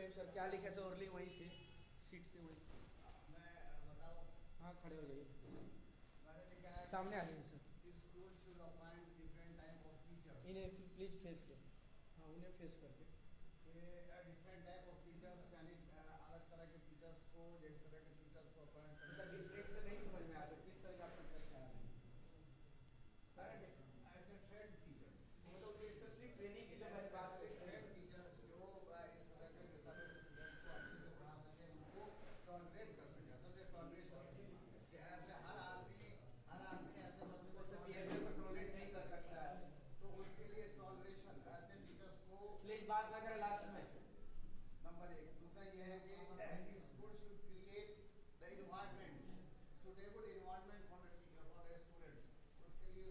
Friend sir क्या लिखे sir? Orally वहीं से सीट से वहीं। हाँ खड़े हो जाइए। सामने आ जाइए सर. इन्हें प्लीज़ फेस करो। हाँ उन्हें फेस करके। ये different type of यानी अलग तरह के teachers. को जिस तरह के teachers. को appoint मतलब डिफरेंट से नहीं समझ में किस तरह का ऐसे ट्रेनिंग की जब हमारी बात ऐसे करते हैं trained teachers जो अ, इस तरह के disabled student को अच्छे से पढ़ा सके उनको tolerate कर सके समझे toleration कि ऐसे हर आदमी हर आदमी ऐसे बच्चों को जैसे tolerate बिहेवियर को टॉलरेट नहीं कर सकता है तो उसके लिए toleration ऐसे teachers को प्लीज़ बात ना करें लास्ट में नंबर एक दूसरा ये है कि school should create the environment suitable environment for the for the students उसके लिए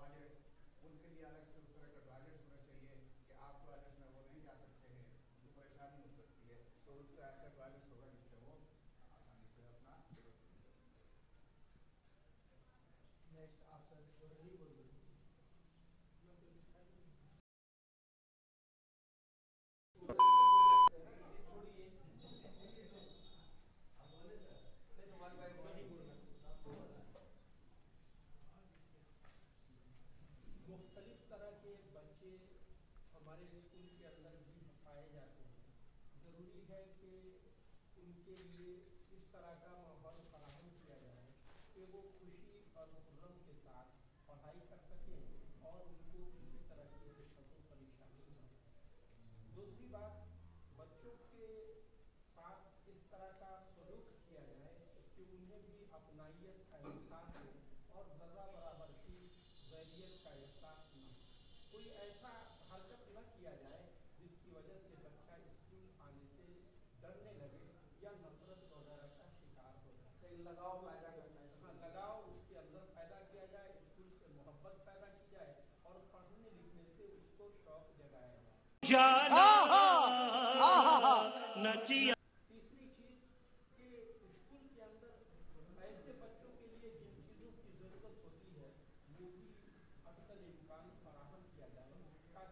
टॉयलेट्स उनके लिए अलग से उस तरह का टॉयलेट्स होना चाहिए कि आप टॉयलेट्स में वो नहीं जा सकते हैं, उनको परेशानी हो सकती है तो उसका ऐसा टॉयलेट्स होगा जिससे वो आसानी से अपना ज़रूरत पूरी कर सकें नेक्स्ट आप सर ओरली बोल दो मुख्तलिफ़ तरह के बच्चे हमारे स्कूल के अंदर भी पाए जाते हैं ज़रूरी है कि उनके लिए इस तरह का माहौल फराहम किया जाए कि वो खुशी और खुर्रम के साथ पढ़ाई कर सकें और उनको किसी तरह की दिक्कतों परेशानी न हो दूसरी बात बच्चों के साथ इस तरह का सलूक किया जाए कि उन्हें भी अपनाइयत का एहसास हो और ज़र्रा बराबर की वैरियत का एहसास न हो। कोई ऐसा हरकत न किया जाए जिसकी वजह से बच्चा स्कूल आने से डरने लगे या नफरत वगैरह का शिकार हो जाए। लगाव पैदा करना है। हाँ लगाव उसके अंदर पैदा किया जाए स्कूल से मोहब्बत पैदा की जाए और पढ़ने लिखने से उसको शौक जगाया जाए। तीसरी चीज़ कि स्कूल के अंदर ऐसे बच्चों के लिए जिन चीज़ों की ज़रूरत होती है वो भी अक्सर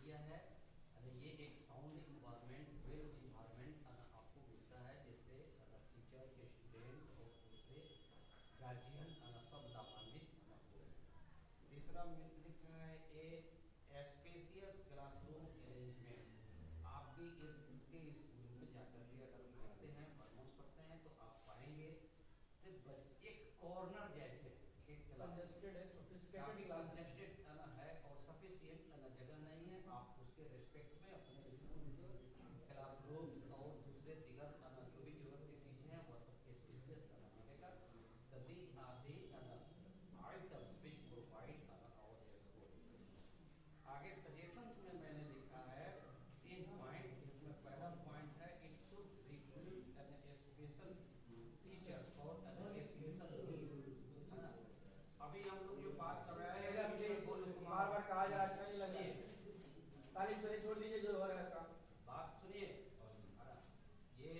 दिया है ये एक साउंड इन्वायरमेंट वेल इन्वायरमेंट अन आपको मिलता है जिससे अन टीचर स्टूडेंट और दूसरे गार्जियन अन सब लाभान्वित तीसरा लिखा है ए स्पेसियस क्लासरूम अरेंजमेंट आप भी उनके स्कूल में जाकर भी अगर पढ़ते हैं पढ़ना पढ़ते हैं तो आप पाएँगे सिर्फ़ एक कॉर्नर जैसे एक क्लास है क्लास है और सफिशिएंट जगह नहीं है आप उसके रिस्पेक्ट में अपने तारीफ़ सुनिए छोड़ दीजिए जो हो रहा है काम। बात सुनिए। ये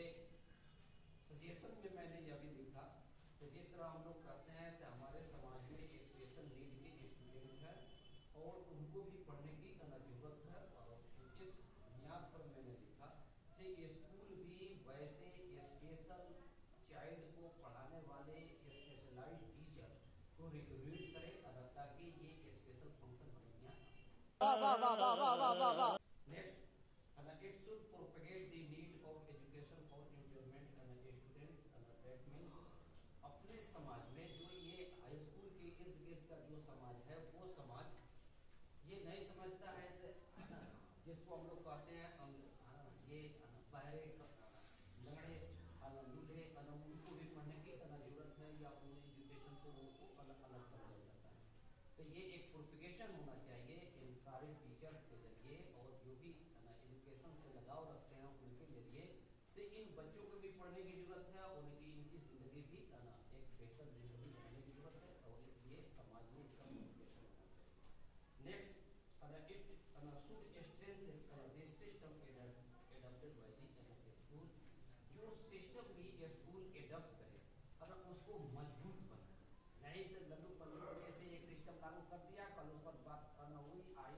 सजेशन में मैंने ये अभी लिखा तो जिस तरह हम लोग करते हैं तो हमारे समाज में एजुकेशन नीड के स्टूडेंट हैं और उनको भी पढ़ने की करना ज़रूरत है। और जिस बुनियाद पर मैंने लिखा से स्कूल भी वैसे स्पेशल चाइल्ड को पढ़ाने वाले स्पेशलाइज टीचर को रिक्रूट करें ताकि ये special function Next, it should propagate the need of education for improvement student that means अपने समाज में जो ये हाई स्कूल के इर्द गिर्द का जो समाज है वो समाज ये नहीं समझता है जिसको हम लोग कहते हैं हाँ, ये बहरे लंगड़े लूल्हे उनको भी पढ़ने की ज़रूरत है या उन्हें एजुकेशन को उनको अलग अलग समझा जाता है। तो ये एक प्रोपिगेशन होना चाहिए सारे टीचर्स के ज़रिए और जो भी एजुकेशन से लगाव रखते हैं उनके ज़रिए तो इन बच्चों को भी पढ़ने की ज़रूरत है उनकी, इनकी ज़िंदगी भी एक बेहतर ज़िंदगी बनाने की ज़रूरत है और इसलिए समाज में इसका प्रोपिगेशन होना चाहिए। नेक्स्ट उसको मज़बूत बनाए नहीं से लल्लू पल्लू जैसे एक सिस्टम लागू कर दिया कल उस पर बात करना हुई आई बात करना